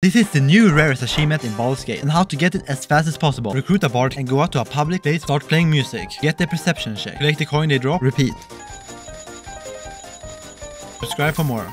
This is the new rarest achievement in Baldur's Gate and how to get it as fast as possible. Recruit a bard and go out to a public place, start playing music. Get the perception check. Collect the coin they drop, repeat. Subscribe for more.